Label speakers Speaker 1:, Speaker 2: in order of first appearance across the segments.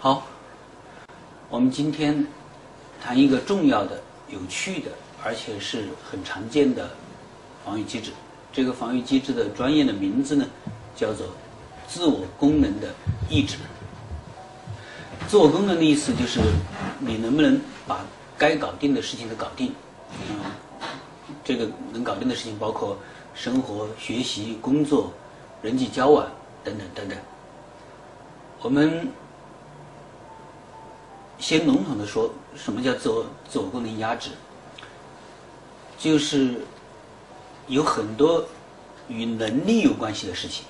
Speaker 1: 好，我们今天谈一个重要的、有趣的，而且是很常见的防御机制。这个防御机制的专业的名字呢，叫做自我功能的抑制。自我功能的意思就是你能不能把该搞定的事情给搞定。嗯，这个能搞定的事情包括生活、学习、工作、人际交往等等等等。我们。先笼统的说，什么叫自我自我功能压制？就是有很多与能力有关系的事情。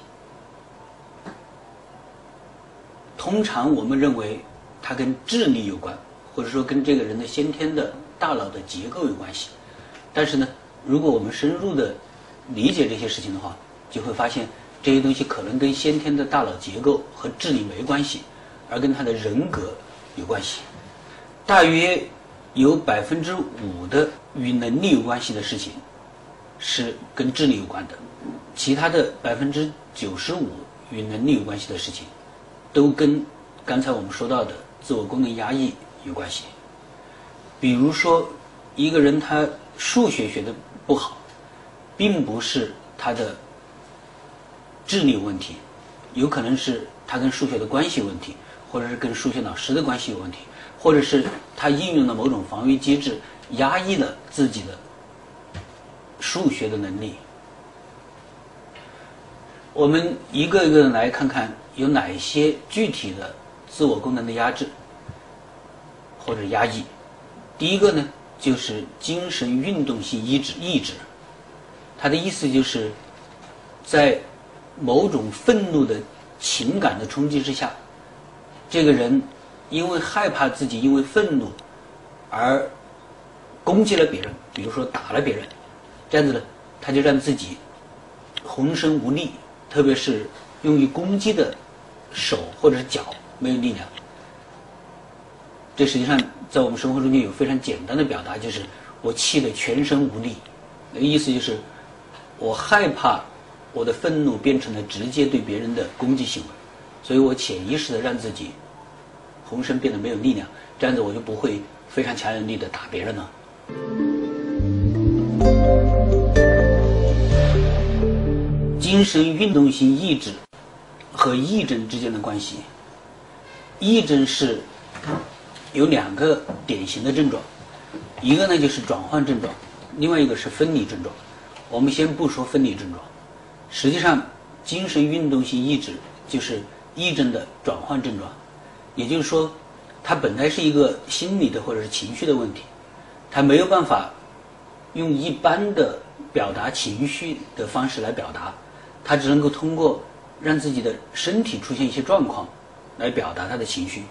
Speaker 1: 通常我们认为它跟智力有关，或者说跟这个人的先天的大脑的结构有关系。但是呢，如果我们深入的理解这些事情的话，就会发现这些东西可能跟先天的大脑结构和智力没关系，而跟他的人格。有关系，大约有百分之五的与能力有关系的事情是跟智力有关的，其他的百分之九十五与能力有关系的事情都跟刚才我们说到的自我功能压抑有关系。比如说，一个人他数学学的不好，并不是他的智力有问题，有可能是他跟数学的关系问题。或者是跟数学老师的关系有问题，或者是他应用了某种防御机制，压抑了自己的数学的能力。我们一个一个的来看看有哪些具体的自我功能的压制或者压抑。第一个呢，就是精神运动性抑制，抑制。它的意思就是，在某种愤怒的情感的冲击之下。这个人因为害怕自己因为愤怒而攻击了别人，比如说打了别人，这样子呢，他就让自己浑身无力，特别是用于攻击的手或者是脚没有力量。这实际上在我们生活中间有非常简单的表达，就是我气得全身无力。意思就是我害怕我的愤怒变成了直接对别人的攻击行为。所以我潜意识的让自己浑身变得没有力量，这样子我就不会非常强有力的打别人了。精神运动性抑制和癔症之间的关系，癔症是有两个典型的症状，一个呢就是转换症状，另外一个是分离症状。我们先不说分离症状，实际上精神运动性抑制就是。癔症的转换症状，也就是说，它本来是一个心理的或者是情绪的问题，它没有办法用一般的表达情绪的方式来表达，它只能够通过让自己的身体出现一些状况来表达他的情绪。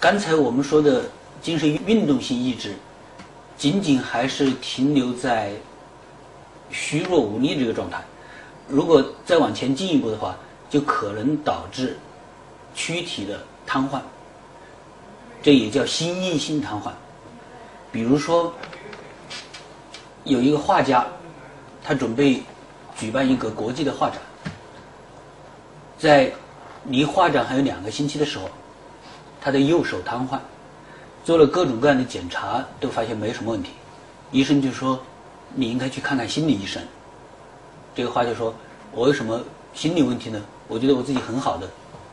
Speaker 1: 刚才我们说的精神运动性抑制，仅仅还是停留在虚弱无力这个状态，如果再往前进一步的话，就可能导致。躯体的瘫痪，这也叫心因性瘫痪。比如说，有一个画家，他准备举办一个国际的画展，在离画展还有两个星期的时候，他的右手瘫痪，做了各种各样的检查，都发现没什么问题。医生就说：“你应该去看看心理医生。”这个画家说：“我有什么心理问题呢？我觉得我自己很好的。”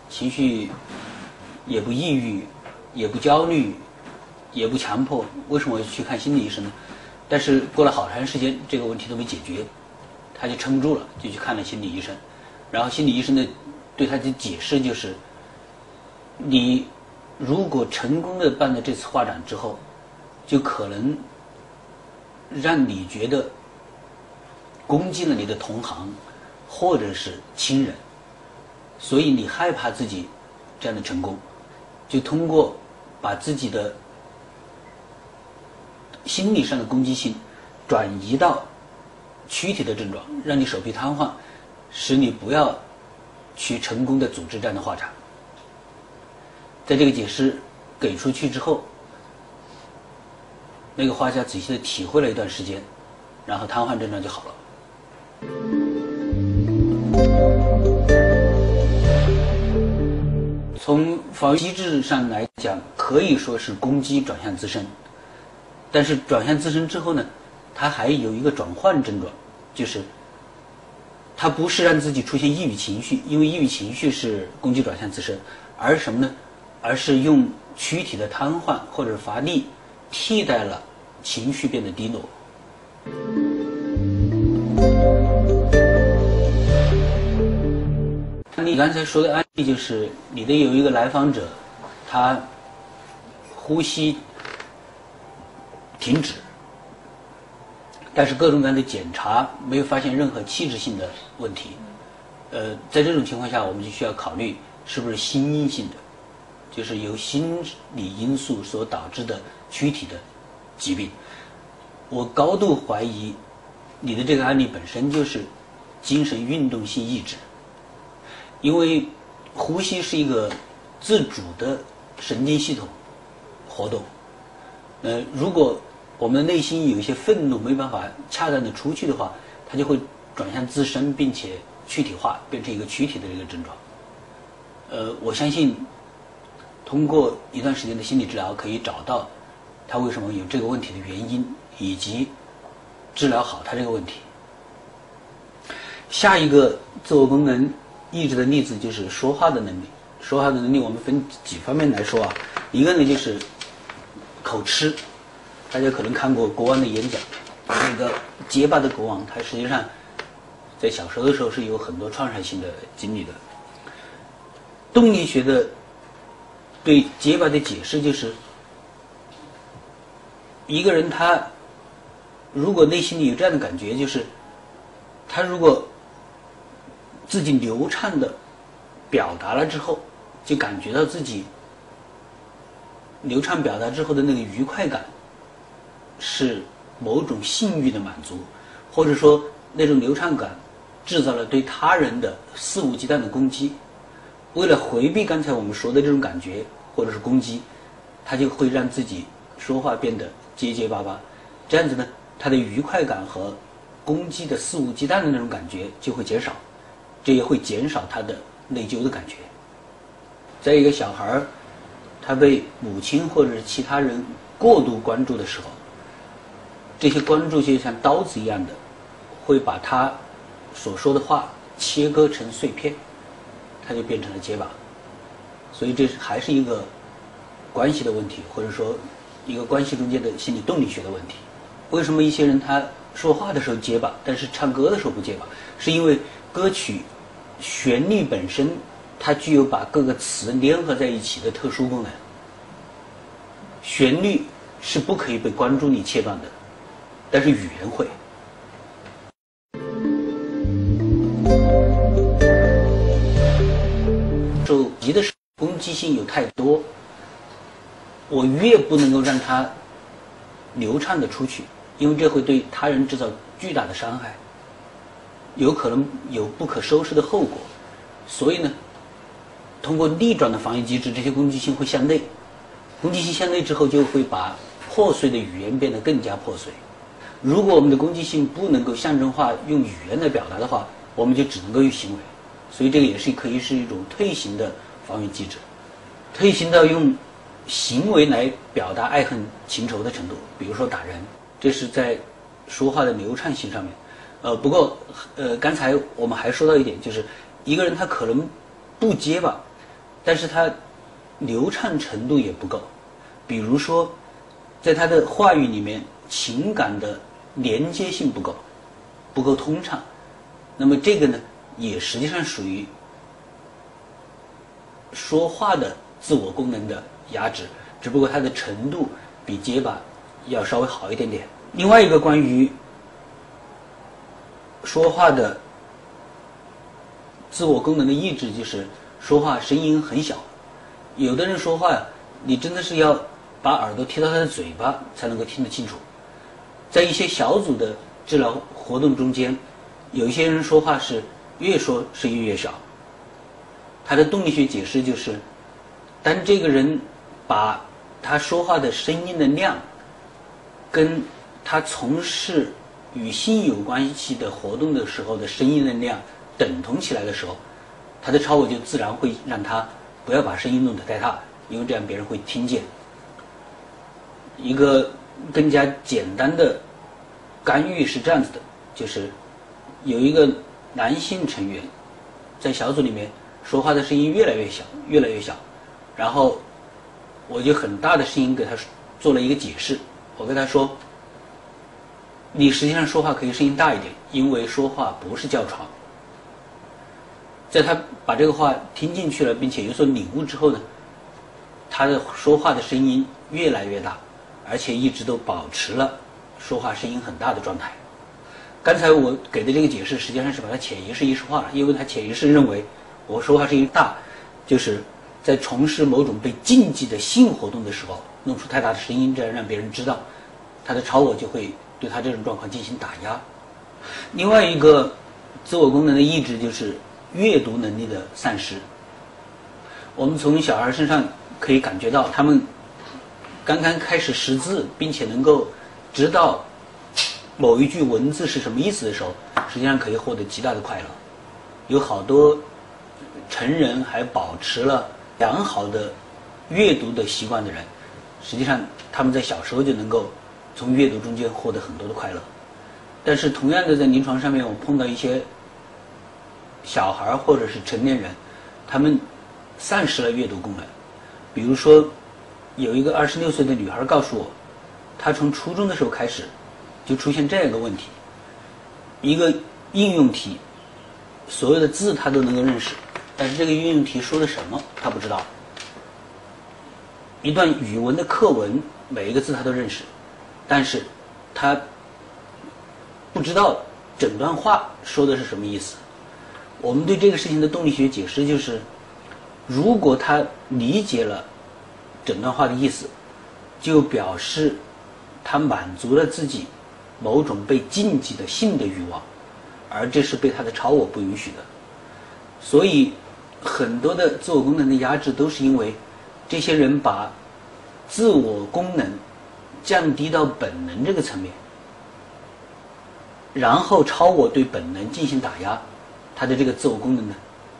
Speaker 1: 情绪也不抑郁，也不焦虑，也不强迫，为什么去看心理医生呢？但是过了好长时间，这个问题都没解决，他就撑不住了，就去看了心理医生。然后心理医生的对他的解释就是：你如果成功的办了这次画展之后，就可能让你觉得攻击了你的同行或者是亲人。所以你害怕自己这样的成功，就通过把自己的心理上的攻击性转移到躯体的症状，让你手臂瘫痪，使你不要去成功的组织这样的画展。在这个解释给出去之后，那个画家仔细的体会了一段时间，然后瘫痪症状就好了。从防御机制上来讲，可以说是攻击转向自身，但是转向自身之后呢，它还有一个转换症状，就是它不是让自己出现抑郁情绪，因为抑郁情绪是攻击转向自身，而什么呢？而是用躯体的瘫痪或者乏力替代了情绪变得低落。你刚才说的案例就是，你的有一个来访者，他呼吸停止，但是各种各样的检查没有发现任何器质性的问题。呃，在这种情况下，我们就需要考虑是不是心因性的，就是由心理因素所导致的躯体的疾病。我高度怀疑你的这个案例本身就是精神运动性抑制。因为呼吸是一个自主的神经系统活动，呃，如果我们内心有一些愤怒没办法恰当的出去的话，它就会转向自身，并且躯体化，变成一个躯体的这个症状。呃，我相信通过一段时间的心理治疗，可以找到他为什么有这个问题的原因，以及治疗好他这个问题。下一个自我功能。意志的例子就是说话的能力。说话的能力，我们分几方面来说啊。一个呢就是口吃，大家可能看过国王的演讲，那个结巴的国王，他实际上在小时候的时候是有很多创伤性的经历的。动力学的对结巴的解释就是，一个人他如果内心里有这样的感觉，就是他如果。自己流畅的表达了之后，就感觉到自己流畅表达之后的那个愉快感，是某种性欲的满足，或者说那种流畅感制造了对他人的肆无忌惮的攻击。为了回避刚才我们说的这种感觉或者是攻击，他就会让自己说话变得结结巴巴，这样子呢，他的愉快感和攻击的肆无忌惮的那种感觉就会减少。这也会减少他的内疚的感觉。在一个小孩儿，他被母亲或者是其他人过度关注的时候，这些关注就像刀子一样的，会把他所说的话切割成碎片，他就变成了结巴。所以这是还是一个关系的问题，或者说一个关系中间的心理动力学的问题。为什么一些人他说话的时候结巴，但是唱歌的时候不结巴？是因为歌曲。旋律本身，它具有把各个词联合在一起的特殊功能。旋律是不可以被关注力切断的，但是语言会。手机的攻击性有太多，我越不能够让它流畅的出去，因为这会对他人制造巨大的伤害。有可能有不可收拾的后果，所以呢，通过逆转的防御机制，这些攻击性会向内，攻击性向内之后，就会把破碎的语言变得更加破碎。如果我们的攻击性不能够象征化用语言来表达的话，我们就只能够用行为。所以这个也是可以是一种退行的防御机制，退行到用行为来表达爱恨情仇的程度，比如说打人，这是在说话的流畅性上面。呃，不过，呃，刚才我们还说到一点，就是一个人他可能不结巴，但是他流畅程度也不够。比如说，在他的话语里面，情感的连接性不够，不够通畅。那么这个呢，也实际上属于说话的自我功能的压制，只不过它的程度比结巴要稍微好一点点。另外一个关于。说话的自我功能的抑制就是说话声音很小，有的人说话呀，你真的是要把耳朵贴到他的嘴巴才能够听得清楚。在一些小组的治疗活动中间，有一些人说话是越说声音越小。他的动力学解释就是，当这个人把他说话的声音的量跟他从事。与性有关系的活动的时候的声音能量等同起来的时候，他的超我就自然会让他不要把声音弄得太大，因为这样别人会听见。一个更加简单的干预是这样子的，就是有一个男性成员在小组里面说话的声音越来越小，越来越小，然后我就很大的声音给他做了一个解释，我跟他说：“你实际上说话可以声音大一点，因为说话不是叫床。”在他把这个话听进去了，并且有所领悟之后呢，他的说话的声音越来越大，而且一直都保持了说话声音很大的状态。刚才我给的这个解释，实际上是把他潜意识意识化了，因为他潜意识认为我说话声音大，就是在从事某种被禁忌的性活动的时候弄出太大的声音，这样让别人知道，他的超我就会对他这种状况进行打压。另外一个自我功能的抑制就是。阅读能力的丧失，我们从小孩身上可以感觉到，他们刚刚开始识字，并且能够知道某一句文字是什么意思的时候，实际上可以获得极大的快乐。有好多成人还保持了良好的阅读的习惯的人，实际上他们在小时候就能够从阅读中间获得很多的快乐。但是，同样的在临床上面，我碰到一些。小孩或者是成年人，他们丧失了阅读功能。比如说，有一个二十六岁的女孩告诉我，她从初中的时候开始就出现这样一个问题：一个应用题，所有的字她都能够认识，但是这个应用题说的什么她不知道；一段语文的课文，每一个字她都认识，但是他不知道整段话说的是什么意思。我们对这个事情的动力学解释就是：如果他理解了整段话的意思，就表示他满足了自己某种被禁忌的性的欲望，而这是被他的超我不允许的。所以，很多的自我功能的压制都是因为这些人把自我功能降低到本能这个层面，然后超我对本能进行打压。他的这个自我功能呢，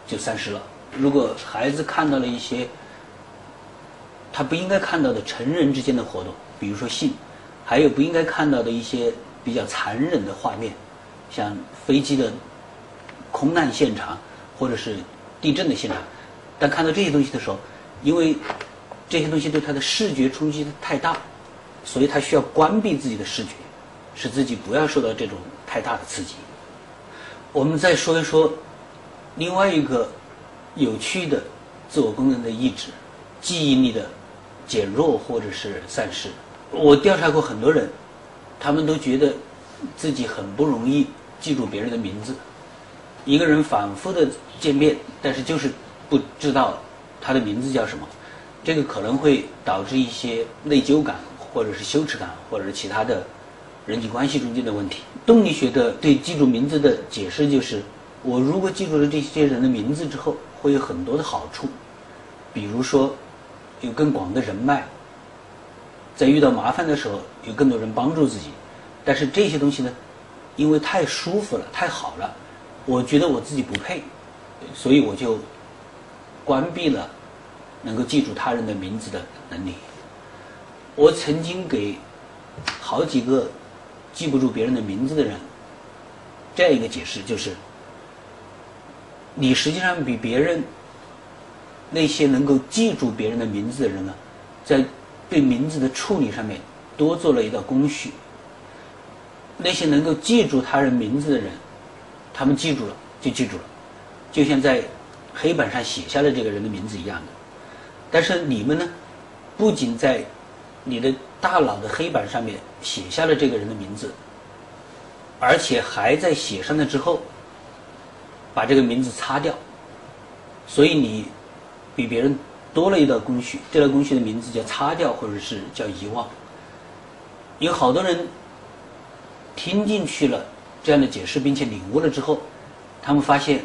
Speaker 1: 就丧失了。如果孩子看到了一些他不应该看到的成人之间的活动，比如说性，还有不应该看到的一些比较残忍的画面，像飞机的空难现场或者是地震的现场，但看到这些东西的时候，因为这些东西对他的视觉冲击太大，所以他需要关闭自己的视觉，使自己不要受到这种太大的刺激。我们再说一说另外一个有趣的自我功能的抑制，记忆力的减弱或者是丧失。我调查过很多人，他们都觉得自己很不容易记住别人的名字。一个人反复的见面，但是就是不知道他的名字叫什么，这个可能会导致一些内疚感，或者是羞耻感，或者是其他的。人际关系中间的问题，动力学的对记住名字的解释就是：我如果记住了这些人的名字之后，会有很多的好处，比如说有更广的人脉，在遇到麻烦的时候有更多人帮助自己。但是这些东西呢，因为太舒服了、太好了，我觉得我自己不配，所以我就关闭了能够记住他人的名字的能力。我曾经给好几个。记不住别人的名字的人，这样一个解释就是：你实际上比别人那些能够记住别人的名字的人呢，在对名字的处理上面多做了一道工序。那些能够记住他人名字的人，他们记住了就记住了，就像在黑板上写下了这个人的名字一样的。但是你们呢，不仅在你的大脑的黑板上面写下了这个人的名字，而且还在写上了之后，把这个名字擦掉，所以你比别人多了一道工序。这道工序的名字叫擦掉，或者是叫遗忘。有好多人听进去了这样的解释，并且领悟了之后，他们发现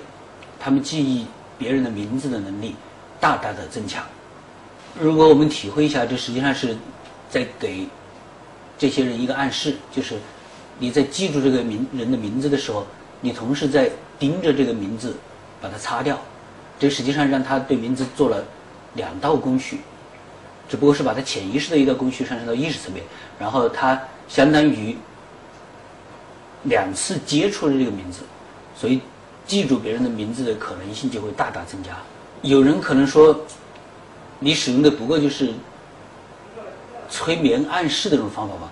Speaker 1: 他们记忆别人的名字的能力大大的增强。如果我们体会一下，这实际上是。在给这些人一个暗示，就是你在记住这个名人的名字的时候，你同时在盯着这个名字，把它擦掉。这实际上让他对名字做了两道工序，只不过是把它潜意识的一道工序上升到意识层面，然后他相当于两次接触了这个名字，所以记住别人的名字的可能性就会大大增加。有人可能说，你使用的不过就是催眠暗示的这种方法吧？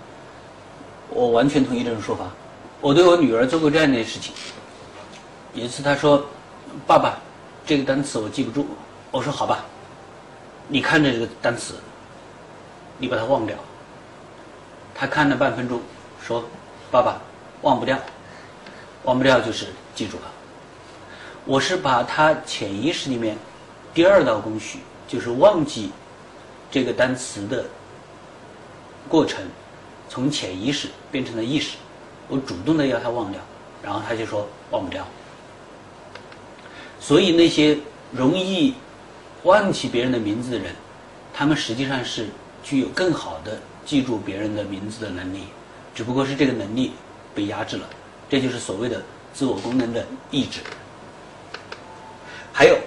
Speaker 1: 我完全同意这种说法。我对我女儿做过这样的事情。有一次她说：“爸爸，这个单词我记不住。”我说：“好吧，你看着这个单词，你把它忘掉。”她看了半分钟，说：“爸爸，忘不掉，忘不掉就是记住了。”我是把她潜意识里面第二道工序，就是忘记这个单词的过程，从潜意识变成了意识。我主动的要他忘掉，然后他就说忘不掉。所以那些容易忘记别人的名字的人，他们实际上是具有更好的记住别人的名字的能力，只不过是这个能力被压制了。这就是所谓的自我功能的抑制。还有，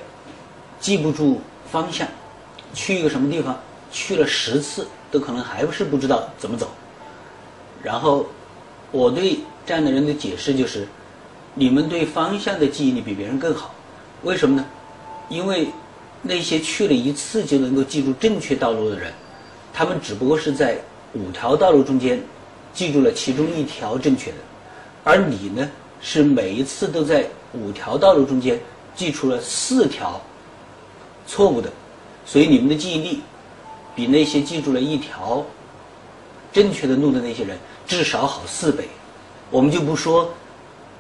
Speaker 1: 记不住方向，去一个什么地方，去了十次都可能还不是不知道怎么走，然后。我对这样的人的解释就是：你们对方向的记忆力比别人更好，为什么呢？因为那些去了一次就能够记住正确道路的人，他们只不过是在五条道路中间记住了其中一条正确的，而你呢，是每一次都在五条道路中间记出了四条错误的，所以你们的记忆力比那些记住了一条正确的路的那些人。至少好四倍，我们就不说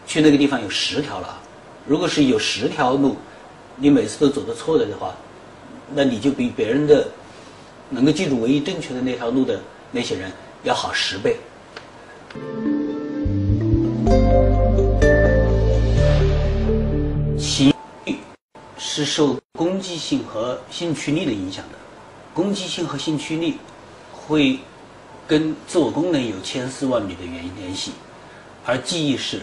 Speaker 1: 去那个地方有十条了。如果是有十条路，你每次都走的错的的话，那你就比别人的能够记住唯一正确的那条路的那些人要好十倍。情绪是受攻击性和兴趣力的影响的，攻击性和兴趣力会。跟自我功能有千丝万缕的原因联系，而记忆是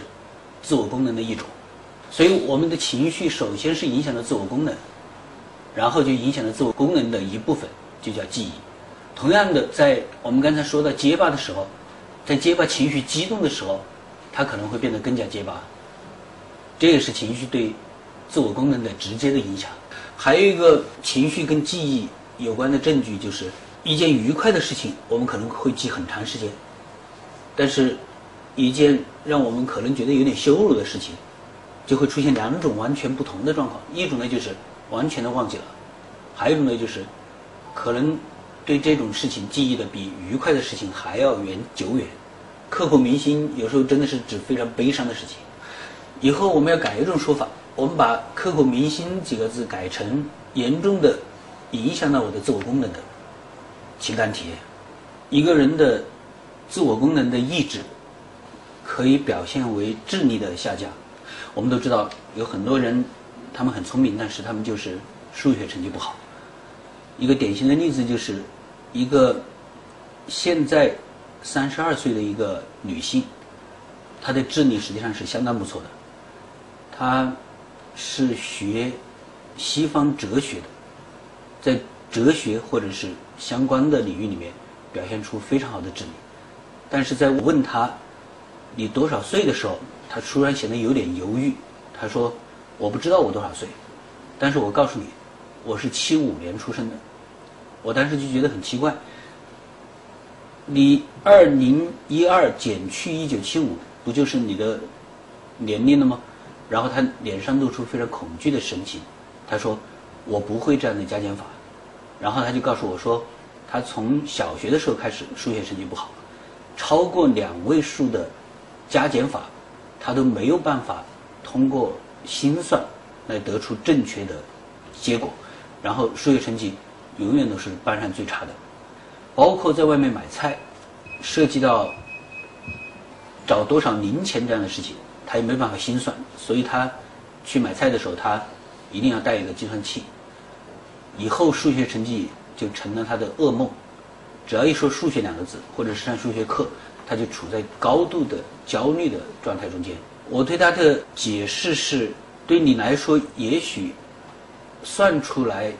Speaker 1: 自我功能的一种，所以我们的情绪首先是影响了自我功能，然后就影响了自我功能的一部分，就叫记忆。同样的，在我们刚才说到结巴的时候，在结巴情绪激动的时候，它可能会变得更加结巴，这也是情绪对自我功能的直接的影响。还有一个情绪跟记忆有关的证据就是。一件愉快的事情，我们可能会记很长时间；但是，一件让我们可能觉得有点羞辱的事情，就会出现两种完全不同的状况。一种呢就是完全的忘记了，还有一种呢就是可能对这种事情记忆的比愉快的事情还要远久远。刻骨铭心有时候真的是指非常悲伤的事情。以后我们要改一种说法，我们把“刻骨铭心”几个字改成“严重的影响到我的自我功能的”。情感体验，一个人的自我功能的抑制，可以表现为智力的下降。我们都知道，有很多人，他们很聪明，但是他们就是数学成绩不好。一个典型的例子就是，一个现在三十二岁的一个女性，她的智力实际上是相当不错的。她是学西方哲学的，在哲学或者是相关的领域里面表现出非常好的智力，但是在我问他你多少岁的时候，他突然显得有点犹豫。他说：“我不知道我多少岁，但是我告诉你，我是七五年出生的。”我当时就觉得很奇怪，你二零一二减去一九七五，不就是你的年龄了吗？然后他脸上露出非常恐惧的神情，他说：“我不会这样的加减法。”然后他就告诉我说，他从小学的时候开始数学成绩不好，超过两位数的加减法，他都没有办法通过心算来得出正确的结果，然后数学成绩永远都是班上最差的，包括在外面买菜，涉及到找多少零钱这样的事情，他也没办法心算，所以他去买菜的时候，他一定要带一个计算器。以后数学成绩就成了他的噩梦，只要一说数学两个字，或者是上数学课，他就处在高度的焦虑的状态中间。我对他的解释是：对你来说，也许算出来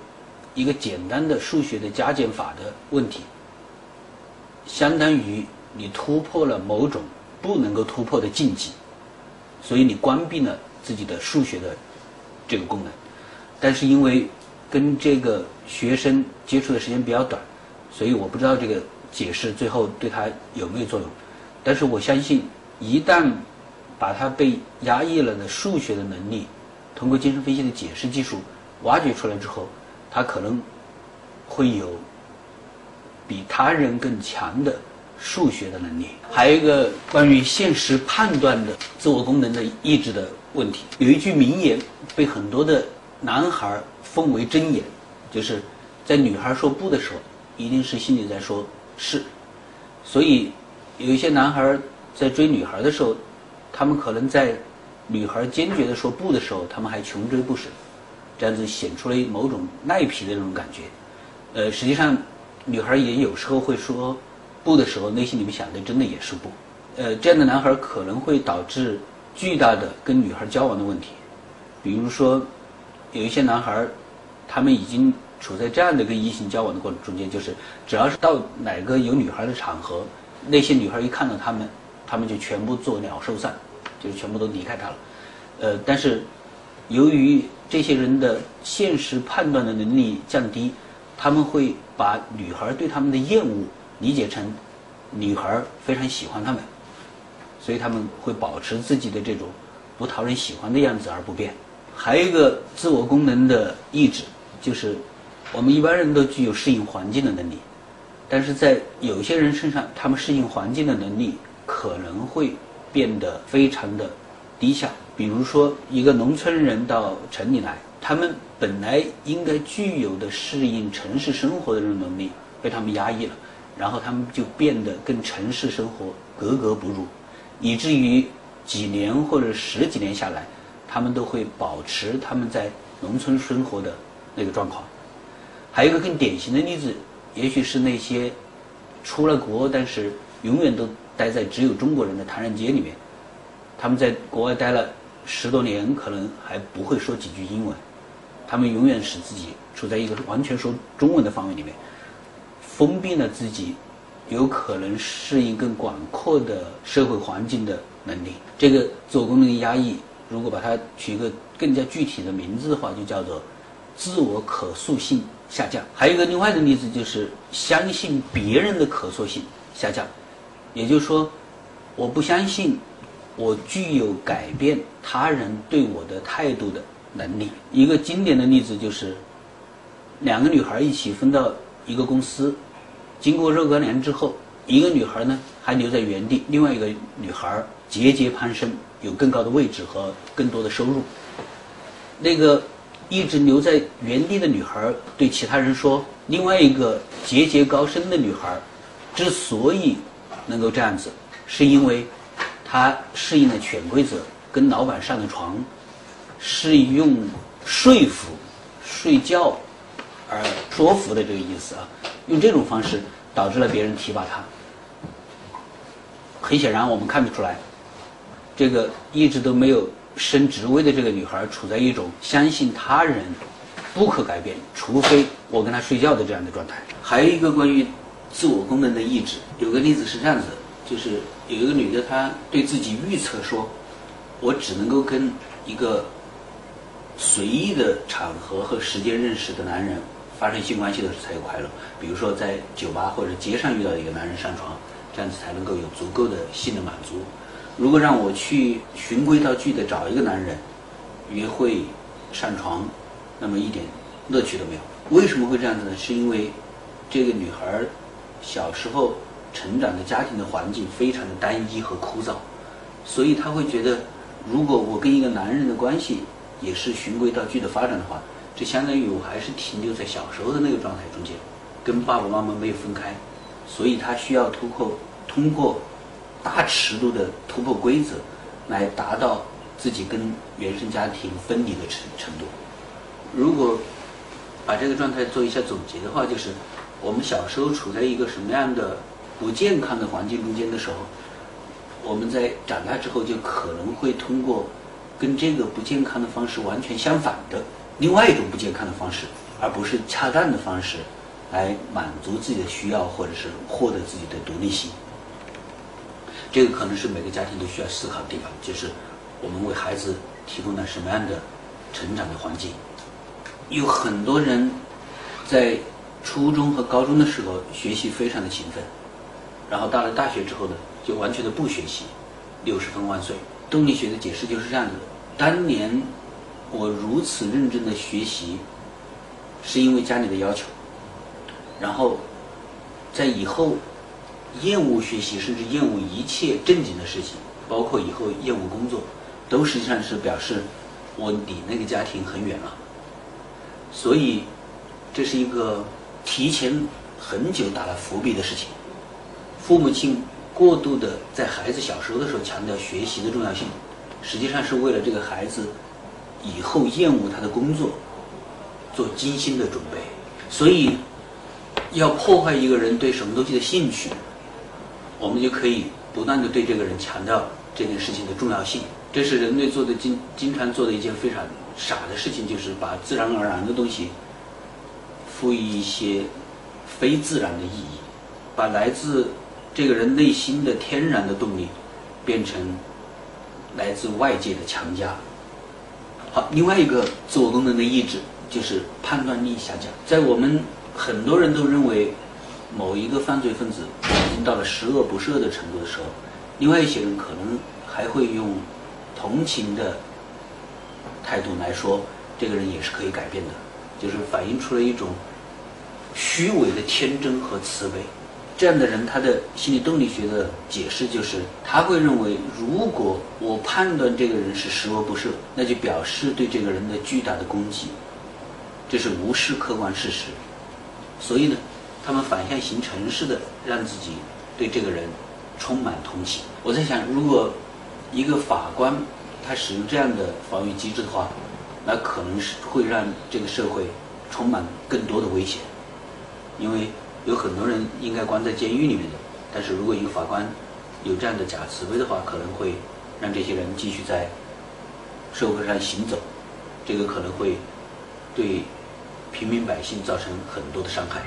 Speaker 1: 一个简单的数学的加减法的问题，相当于你突破了某种不能够突破的禁忌，所以你关闭了自己的数学的这个功能。但是因为跟这个学生接触的时间比较短，所以我不知道这个解释最后对他有没有作用。但是我相信，一旦把他被压抑了的数学的能力，通过精神分析的解释技术挖掘出来之后，他可能会有比他人更强的数学的能力。还有一个关于现实判断的自我功能的意志的问题，有一句名言被很多的男孩奉为真言，就是在女孩说不的时候，一定是心里在说是。所以有一些男孩在追女孩的时候，他们可能在女孩坚决的说不的时候，他们还穷追不舍。这样子显出了某种赖皮的那种感觉，呃，实际上，女孩也有时候会说不的时候，内心里面想的真的也是不，呃，这样的男孩可能会导致巨大的跟女孩交往的问题，比如说，有一些男孩，他们已经处在这样的跟异性交往的过程中间，就是只要是到哪个有女孩的场合，那些女孩一看到他们，他们就全部作鸟兽散，就是全部都离开他了，呃，但是由于这些人的现实判断的能力降低，他们会把女孩对他们的厌恶理解成女孩非常喜欢他们，所以他们会保持自己的这种不讨人喜欢的样子而不变。还有一个自我功能的抑制，就是我们一般人都具有适应环境的能力，但是在有些人身上，他们适应环境的能力可能会变得非常的低下。比如说，一个农村人到城里来，他们本来应该具有的适应城市生活的这种能力被他们压抑了，然后他们就变得跟城市生活格格不入，以至于几年或者十几年下来，他们都会保持他们在农村生活的那个状况。还有一个更典型的例子，也许是那些出了国但是永远都待在只有中国人的唐人街里面，他们在国外待了。十多年可能还不会说几句英文，他们永远使自己处在一个完全说中文的范围里面，封闭了自己有可能适应更广阔的社会环境的能力。这个自我功能的压抑，如果把它取一个更加具体的名字的话，就叫做自我可塑性下降。还有一个另外的例子就是相信别人的可塑性下降，也就是说，我不相信。我具有改变他人对我的态度的能力。一个经典的例子就是，两个女孩一起分到一个公司，经过若干年之后，一个女孩呢还留在原地，另外一个女孩节节攀升，有更高的位置和更多的收入。那个一直留在原地的女孩对其他人说：“另外一个节节高升的女孩，之所以能够这样子，是因为。”他适应了潜规则，跟老板上了床，是用说服、睡觉而说服的这个意思啊，用这种方式导致了别人提拔他。很显然，我们看得出来，这个一直都没有升职位的这个女孩，处在一种相信他人不可改变，除非我跟他睡觉的这样的状态。还有一个关于自我功能的意志，有个例子是这样子，就是。有一个女的，她对自己预测说：“我只能够跟一个随意的场合和时间认识的男人发生性关系的时候才有快乐。比如说在酒吧或者街上遇到一个男人上床，这样子才能够有足够的性的满足。如果让我去循规蹈矩的找一个男人约会上床，那么一点乐趣都没有。为什么会这样子呢？是因为这个女孩小时候。”成长的家庭的环境非常的单一和枯燥，所以她会觉得，如果我跟一个男人的关系也是循规蹈矩的发展的话，这相当于我还是停留在小时候的那个状态中间，跟爸爸妈妈没有分开，所以她需要突破通过大尺度的突破规则，来达到自己跟原生家庭分离的程程度。如果把这个状态做一下总结的话，就是我们小时候处在一个什么样的？不健康的环境中间的时候，我们在长大之后就可能会通过跟这个不健康的方式完全相反的另外一种不健康的方式而不是恰当的方式来满足自己的需要，或者是获得自己的独立性。这个可能是每个家庭都需要思考的地方，就是我们为孩子提供了什么样的成长的环境。有很多人在初中和高中的时候学习非常的勤奋，然后到了大学之后呢，就完全的不学习，六十分万岁。动力学的解释就是这样子：当年我如此认真的学习，是因为家里的要求，然后在以后。厌恶学习，甚至厌恶一切正经的事情，包括以后厌恶工作，都实际上是表示我离那个家庭很远了。所以，这是一个提前很久打了伏笔的事情。父母亲过度的在孩子小时候的时候强调学习的重要性，实际上是为了这个孩子以后厌恶他的工作做精心的准备。所以，要破坏一个人对什么东西的兴趣。我们就可以不断的对这个人强调这件事情的重要性。这是人类做的经经常做的一件非常傻的事情，就是把自然而然的东西赋予一些非自然的意义，把来自这个人内心的天然的动力变成来自外界的强加。好，另外一个自我功能的意志就是判断力下降。在我们很多人都认为。某一个犯罪分子经到了十恶不赦的程度的时候，另外一些人可能还会用同情的态度来说，这个人也是可以改变的，就是反映出了一种虚伪的天真和慈悲。这样的人，他的心理动力学的解释就是，他会认为，如果我判断这个人是十恶不赦，那就表示对这个人的巨大的攻击，这是无视客观事实。所以呢？他们反向形成式的，让自己对这个人充满同情。我在想，如果一个法官他使用这样的防御机制的话，那可能是会让这个社会充满更多的危险，因为有很多人应该关在监狱里面的。但是如果一个法官有这样的假慈悲的话，可能会让这些人继续在社会上行走，这个可能会对平民百姓造成很多的伤害。